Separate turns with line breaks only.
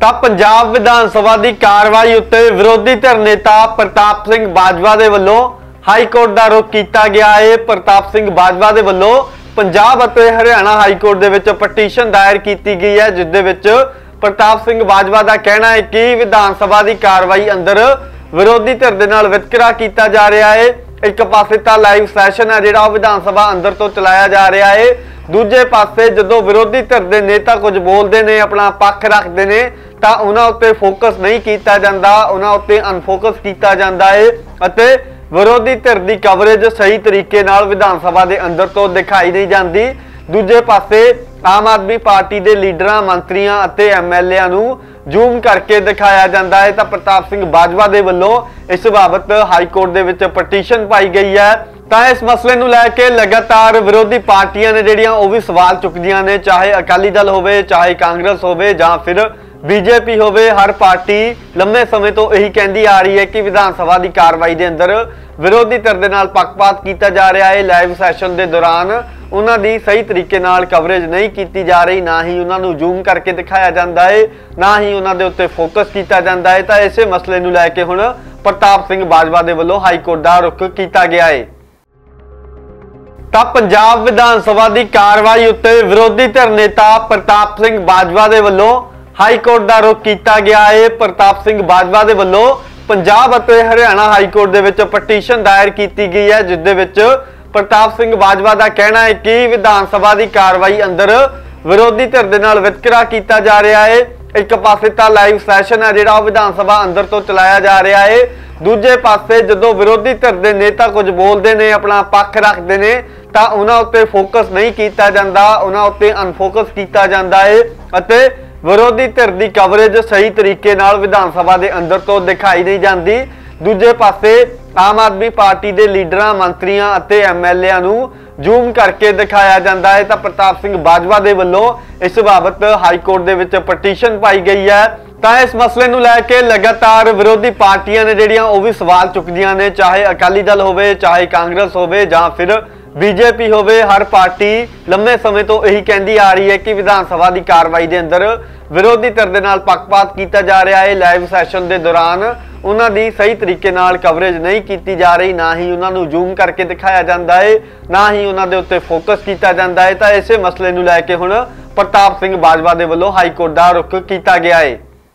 ਤਾਂ ਪੰਜਾਬ ਵਿਧਾਨ ਸਭਾ ਦੀ ਕਾਰਵਾਈ ਉੱਤੇ ਵਿਰੋਧੀ ਧਿਰ ਨੇਤਾ ਪ੍ਰਤਾਪ ਸਿੰਘ ਬਾਜਵਾ ਦੇ ਵੱਲੋਂ ਹਾਈ ਕੋਰਟ ਦਾ ਰੁਖ ਕੀਤਾ ਗਿਆ। ਹੈ ਪ੍ਰਤਾਪ ਸਿੰਘ ਬਾਜਵਾ ਦੇ ਵੱਲੋਂ ਪੰਜਾਬ ਅਤੇ ਹਰਿਆਣਾ ਹਾਈ ਕੋਰਟ ਦੇ ਵਿੱਚ ਪਟੀਸ਼ਨ ਦਾਇਰ ਕੀਤੀ ਗਈ ਹੈ, ਜਿਸ ਦੇ ਵਿੱਚ ਪ੍ਰਤਾਪ ਸਿੰਘ ਬਾਜਵਾ ਦਾ ਕਹਿਣਾ ਹੈ ਕਿ ਵਿਧਾਨ ਸਭਾ ਦੀ ਕਾਰਵਾਈ ਅੰਦਰ ਵਿਰੋਧੀ ਧਿਰ ਦੇ ਨਾਲ ਵਿਤਕਰਾ ਕੀਤਾ ਜਾ ਰਿਹਾ ਹੈ। ਇੱਕ ਪਾਸੇ ਤਾਂ ਲਾਈਵ ਸੈਸ਼ਨ ਹੈ ਜਿਹੜਾ ਉਹ ਵਿਧਾਨ ਸਭਾ ਅੰਦਰ ਤੋਂ ਚਲਾਇਆ ਜਾ ਰਿਹਾ ਹੈ। ਦੂਜੇ ਪਾਸੇ ਜਦੋਂ ਵਿਰੋਧੀ ਧਿਰ ਦੇ ਨੇਤਾ ਕੁਝ ਬੋਲਦੇ ਨੇ, ਆਪਣਾ ਪੱਖ ਰੱਖਦੇ ਨੇ ਤਾਂ ਉਹਨਾਂ ਉੱਤੇ ਫੋਕਸ ਨਹੀਂ ਕੀਤਾ ਜਾਂਦਾ, ਉਹਨਾਂ ਉੱਤੇ ਅਨਫੋਕਸ ਕੀਤਾ ਜਾਂਦਾ ਹੈ ਅਤੇ ਵਿਰੋਧੀ ਧਿਰ ਦੀ ਕਵਰੇਜ ਸਹੀ ਤਰੀਕੇ ਨਾਲ ਵਿਧਾਨ ਸਭਾ ਦੇ ਅੰਦਰ ਤੋਂ ਦਿਖਾਈ ਨਹੀਂ ਜਾਂਦੀ। ਦੂਜੇ ਪਾਸੇ, ਆਮ ਆਦਮੀ ਪਾਰਟੀ ਦੇ ਲੀਡਰਾਂ, ਮੰਤਰੀਆਂ ਅਤੇ ਐਮਐਲਏਆਂ ਨੂੰ ਜ਼ੂਮ ਕਰਕੇ ਦਿਖਾਇਆ ਜਾਂਦਾ ਹੈ ਤਾਂ ਪ੍ਰਤਾਪ ਸਿੰਘ ਬਾਜਵਾ ਦੇ ਵੱਲੋਂ ਇਸ ਬਾਬਤ ਹਾਈ ਕੋਰਟ ਦੇ ਵਿੱਚ ਪਟੀਸ਼ਨ ਪਾਈ ਗਈ ਹੈ। ਤਾਂ ਇਸ ਮਸਲੇ ਨੂੰ ਲੈ ਕੇ ਲਗਾਤਾਰ ਵਿਰੋਧੀ ਪਾਰਟੀਆਂ ਨੇ ਜਿਹੜੀਆਂ ਉਹ ਵੀ ਸਵਾਲ ਚੁੱਕਦੀਆਂ ਨੇ, ਚਾਹੇ ਅਕਾਲੀ ਦਲ ਹੋਵੇ, ਚਾਹੇ ਕਾਂਗਰਸ ਹੋਵੇ ਜਾਂ ਫਿਰ ਬੀਜੇਪੀ ਹੋਵੇ, ਹਰ ਪਾਰਟੀ ਲੰਮੇ ਸਮੇਂ ਤੋਂ ਇਹੀ ਕਹਿੰਦੀ ਆ ਰਹੀ ਹੈ ਕਿ ਵਿਧਾਨ ਸਭਾ ਦੀ ਕਾਰਵਾਈ ਦੇ ਅੰਦਰ ਵਿਰੋਧੀ ਧਿਰ ਦੇ ਨਾਲ ਪੱਖਪਾਤ ਕੀਤਾ ਜਾ ਰਿਹਾ ਹੈ। ਲਾਈਵ ਸੈਸ਼ਨ ਦੇ ਦੌਰਾਨ ਉਹਨਾਂ ਦੀ ਸਹੀ ਤਰੀਕੇ ਨਾਲ ਕਵਰੇਜ ਨਹੀਂ ਕੀਤੀ ਜਾ ਰਹੀ, ਨਾ ਹੀ ਉਹਨਾਂ ਨੂੰ ਜ਼ੂਮ ਕਰਕੇ ਦਿਖਾਇਆ ਜਾਂਦਾ ਹੈ, ਨਾ ਹੀ ਉਹਨਾਂ ਦੇ ਉੱਤੇ ਫੋਕਸ ਕੀਤਾ ਜਾਂਦਾ ਹੈ। ਤਾਂ ਇਸੇ ਮਸਲੇ ਨੂੰ ਲੈ ਕੇ ਹੁਣ ਪ੍ਰਤਾਪ ਸਿੰਘ ਬਾਜਵਾ ਦੇ ਵੱਲੋਂ ਹਾਈ ਕੋਰਟ ਦਾ ਰੁਖ ਕੀਤਾ ਗਿਆ ਹੈ। ਤਾਂ ਪੰਜਾਬ ਵਿਧਾਨ ਸਭਾ ਦੀ ਕਾਰਵਾਈ ਉੱਤੇ ਵਿਰੋਧੀ ਧਿਰ ਨੇਤਾ ਪ੍ਰਤਾਪ ਸਿੰਘ ਬਾਜਵਾ ਦੇ ਵੱਲੋਂ ਹਾਈ ਕੋਰਟ ਦਾ ਰੁਖ ਕੀਤਾ ਗਿਆ ਹੈ। ਪ੍ਰਤਾਪ ਸਿੰਘ ਬਾਜਵਾ ਦੇ ਵੱਲੋਂ ਪੰਜਾਬ ਅਤੇ ਹਰਿਆਣਾ ਹਾਈ ਕੋਰਟ ਦੇ ਵਿੱਚ ਪਟੀਸ਼ਨ ਦਾਇਰ ਕੀਤੀ ਗਈ ਹੈ, ਜਿਸ ਦੇ ਵਿੱਚ ਪ੍ਰਤਾਪ ਸਿੰਘ ਬਾਜਵਾ ਦਾ ਕਹਿਣਾ ਹੈ ਕਿ ਵਿਧਾਨ ਸਭਾ ਦੀ ਕਾਰਵਾਈ ਅੰਦਰ ਵਿਰੋਧੀ ਧਿਰ ਦੇ ਨਾਲ ਵਿਤਕਰਾ ਕੀਤਾ ਜਾ ਰਿਹਾ ਹੈ। ਇੱਕ ਪਾਸੇ ਤਾਂ ਲਾਈਵ ਸੈਸ਼ਨ ਹੈ ਜਿਹੜਾ ਉਹ ਵਿਧਾਨ ਸਭਾ ਅੰਦਰ ਤੋਂ ਚਲਾਇਆ ਜਾ ਰਿਹਾ ਹੈ। ਦੂਜੇ ਪਾਸੇ ਜਦੋਂ ਵਿਰੋਧੀ ਧਿਰ ਦੇ ਨੇਤਾ ਕੁਝ ਬੋਲਦੇ ਨੇ, ਆਪਣਾ ਪੱਖ ਰੱਖਦੇ ਨੇ, ਤਾਂ ਉਹਨਾਂ ਉੱਤੇ ਫੋਕਸ ਨਹੀਂ ਕੀਤਾ ਜਾਂਦਾ। ਉਹਨਾਂ ਉੱਤੇ ਅਨਫੋਕਸ ਕੀਤਾ ਜਾਂਦਾ ਹੈ ਅਤੇ ਵਿਰੋਧੀ ਧਿਰ ਦੀ ਕਵਰੇਜ ਸਹੀ ਤਰੀਕੇ ਨਾਲ ਵਿਧਾਨ ਸਭਾ ਦੇ ਅੰਦਰ ਤੋਂ ਦਿਖਾਈ ਨਹੀਂ ਜਾਂਦੀ। ਦੂਜੇ ਪਾਸੇ, ਆਮ ਆਦਮੀ ਪਾਰਟੀ ਦੇ ਲੀਡਰਾਂ, ਮੰਤਰੀਆਂ ਅਤੇ ਐਮਐਲਏਆਂ ਨੂੰ ਜ਼ੂਮ ਕਰਕੇ ਦਿਖਾਇਆ ਜਾਂਦਾ ਹੈ। ਤਾਂ ਪ੍ਰਤਾਪ ਸਿੰਘ ਬਾਜਵਾ ਦੇ ਵੱਲੋਂ ਇਸ ਬਾਬਤ ਹਾਈ ਕੋਰਟ ਦੇ ਵਿੱਚ ਪਟੀਸ਼ਨ ਪਾਈ ਗਈ ਹੈ। ਤਾਂ ਇਸ ਮਸਲੇ ਨੂੰ ਲੈ ਕੇ ਲਗਾਤਾਰ ਵਿਰੋਧੀ ਪਾਰਟੀਆਂ ਨੇ ਜਿਹੜੀਆਂ ਉਹ ਵੀ ਸਵਾਲ ਚੁੱਕਦੀਆਂ ਨੇ, ਚਾਹੇ ਅਕਾਲੀ ਦਲ ਹੋਵੇ, ਚਾਹੇ ਕਾਂਗਰਸ ਹੋਵੇ ਜਾਂ ਫਿਰ ਬੀਜੇਪੀ ਹੋਵੇ, ਹਰ ਪਾਰਟੀ ਲੰਮੇ ਸਮੇਂ ਤੋਂ ਇਹੀ ਕਹਿੰਦੀ ਆ ਰਹੀ ਹੈ ਕਿ ਵਿਧਾਨ ਸਭਾ ਦੀ ਕਾਰਵਾਈ ਦੇ ਅੰਦਰ ਵਿਰੋਧੀ ਧਿਰ ਦੇ ਨਾਲ ਪੱਖਪਾਤ ਕੀਤਾ ਜਾ ਰਿਹਾ ਹੈ। ਲਾਈਵ ਸੈਸ਼ਨ ਦੇ ਦੌਰਾਨ ਉਹਨਾਂ ਦੀ ਸਹੀ ਤਰੀਕੇ ਨਾਲ ਕਵਰੇਜ ਨਹੀਂ ਕੀਤੀ ਜਾ ਰਹੀ। ਨਾ ਹੀ ਉਹਨਾਂ ਨੂੰ ਜ਼ੂਮ ਕਰਕੇ ਦਿਖਾਇਆ ਜਾਂਦਾ ਹੈ, ਨਾ ਹੀ ਉਹਨਾਂ ਦੇ ਉੱਤੇ ਫੋਕਸ ਕੀਤਾ ਜਾਂਦਾ ਹੈ। ਤਾਂ ਇਸੇ ਮਸਲੇ ਨੂੰ ਲੈ ਕੇ ਹੁਣ ਪ੍ਰਤਾਪ ਸਿੰਘ ਬਾਜਵਾ ਦੇ ਵੱਲੋਂ ਹਾਈ ਕੋਰਟ ਦਾ ਰੁਖ ਕੀਤਾ ਗਿਆ ਹੈ।